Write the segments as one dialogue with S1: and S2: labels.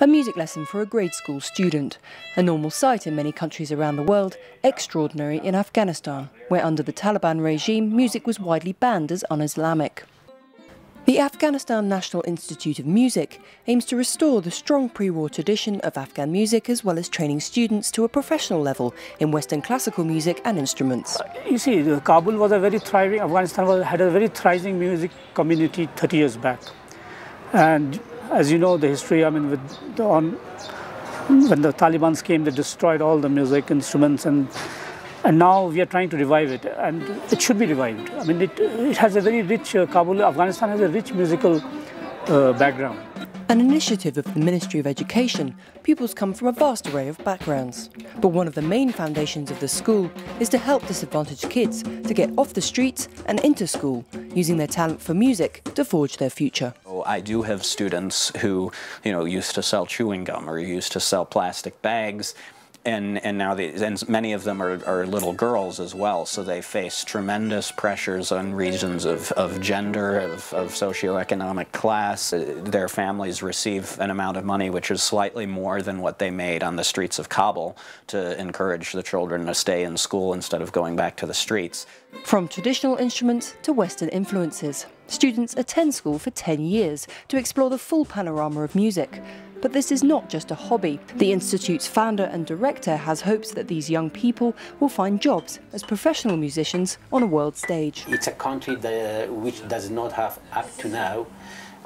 S1: A music lesson for a grade school student, a normal sight in many countries around the world, extraordinary in Afghanistan, where under the Taliban regime music was widely banned as un-Islamic. The Afghanistan National Institute of Music aims to restore the strong pre-war tradition of Afghan music as well as training students to a professional level in Western classical music and instruments.
S2: You see, uh, Kabul was a very thriving, Afghanistan was, had a very thriving music community 30 years back. And as you know, the history, I mean, with the, on, when the Taliban came, they destroyed all the music instruments and and now we are trying to revive it and it should be revived. I mean, it, it has a very rich, uh, Kabul, Afghanistan has a rich musical uh, background.
S1: An initiative of the Ministry of Education, pupils come from a vast array of backgrounds. But one of the main foundations of the school is to help disadvantaged kids to get off the streets and into school, using their talent for music to forge their future.
S3: I do have students who, you know, used to sell chewing gum or used to sell plastic bags and and now the, and many of them are, are little girls as well, so they face tremendous pressures on reasons of, of gender, of, of socioeconomic class. Uh, their families receive an amount of money which is slightly more than what they made on the streets of Kabul to encourage the children to stay in school instead of going back to the streets.
S1: From traditional instruments to Western influences, students attend school for 10 years to explore the full panorama of music but this is not just a hobby. The Institute's founder and director has hopes that these young people will find jobs as professional musicians on a world stage.
S4: It's a country that, which does not have, up to now,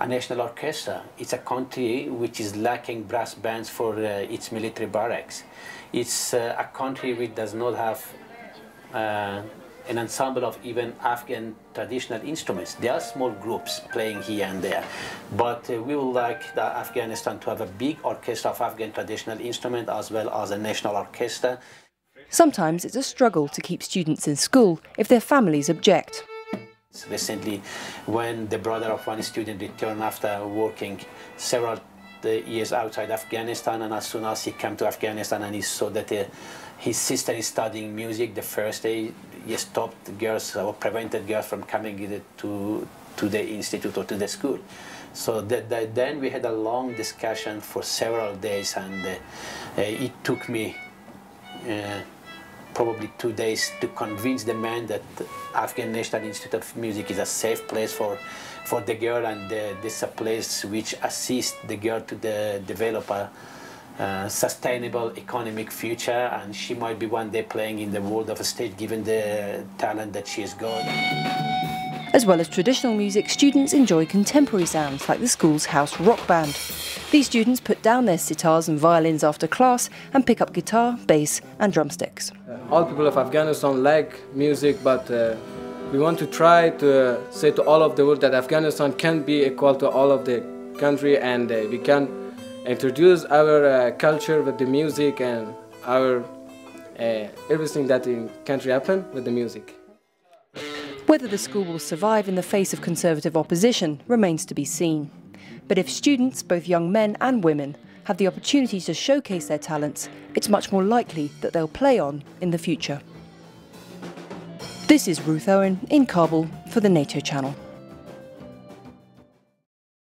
S4: a national orchestra. It's a country which is lacking brass bands for uh, its military barracks. It's uh, a country which does not have uh, an ensemble of even Afghan traditional instruments. There are small groups playing here and there, but uh, we would like Afghanistan to have a big orchestra of Afghan traditional instruments as well as a national orchestra.
S1: Sometimes it's a struggle to keep students in school if their families object.
S4: Recently, when the brother of one student returned after working several years outside Afghanistan, and as soon as he came to Afghanistan and he saw that uh, his sister is studying music, the first day he stopped girls or prevented girls from coming to to the institute or to the school. So that, that then we had a long discussion for several days, and uh, uh, it took me uh, probably two days to convince the man that Afghan National Institute of Music is a safe place for for the girl, and uh, this is a place which assists the girl to the, develop a uh, sustainable economic future and she might be one day playing in the world of a stage given the talent that she has got.
S1: As well as traditional music, students enjoy contemporary sounds like the school's house rock band. These students put down their sitars and violins after class and pick up guitar, bass and drumsticks.
S5: Uh, all people of Afghanistan like music, but uh, we want to try to uh, say to all of the world that Afghanistan can be equal to all of the country and uh, we can introduce our uh, culture with the music and our uh, everything that in country happen with the music.
S1: Whether the school will survive in the face of conservative opposition remains to be seen. But if students, both young men and women, have the opportunity to showcase their talents, it's much more likely that they'll play on in the future. This is Ruth Owen in Kabul for the NATO channel.